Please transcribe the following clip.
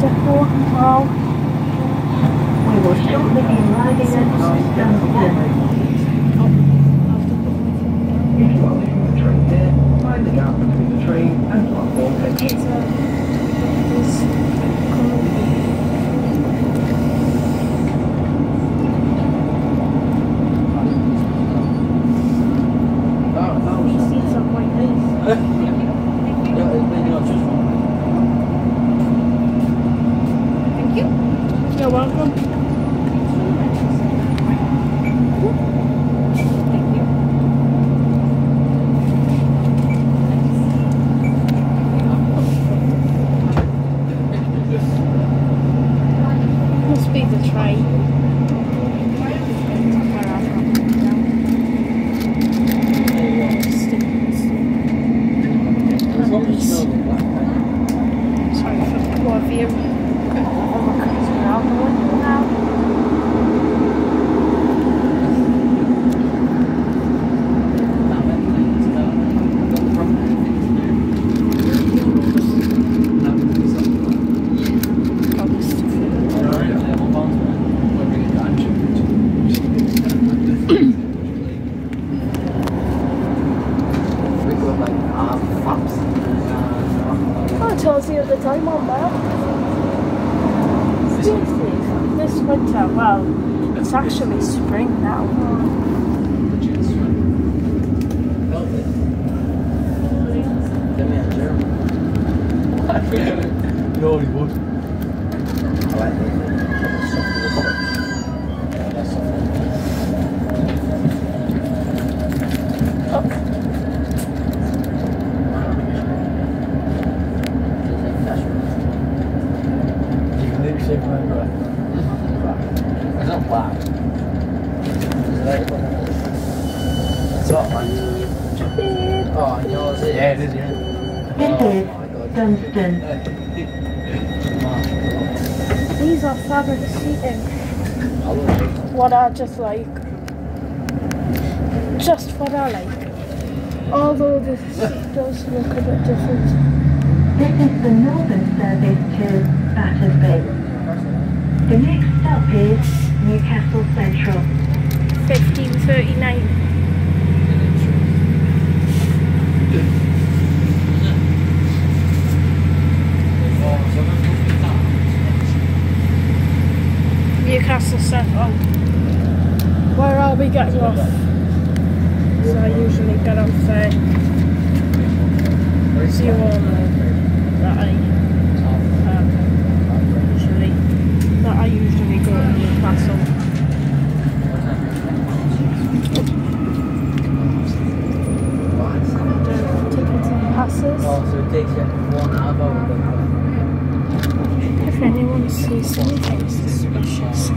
depot. Wow. We will shortly be arriving at Dunston. If you are leaving the train here, mind the gap between the train and platform It's exit. a, it's These seats are quite nice. Thank you. You're welcome. Must be the train. Oh, it tells you the time on that. Seriously, this winter, well, it's actually spring now. You already would. You It's not man. Oh, yours is. Yeah, it is, yeah. This is Dunston. These are fabric seating. What I just like. Just what I like. Although seat does look a bit different. This is the northern service to Battersby. The next stop is Newcastle Central. 1539. Newcastle Central. Where are we getting off? So I usually get off there. So you all know that I um, usually that I usually go to Newcastle. So it takes you one hour. If anyone sees anything suspicious,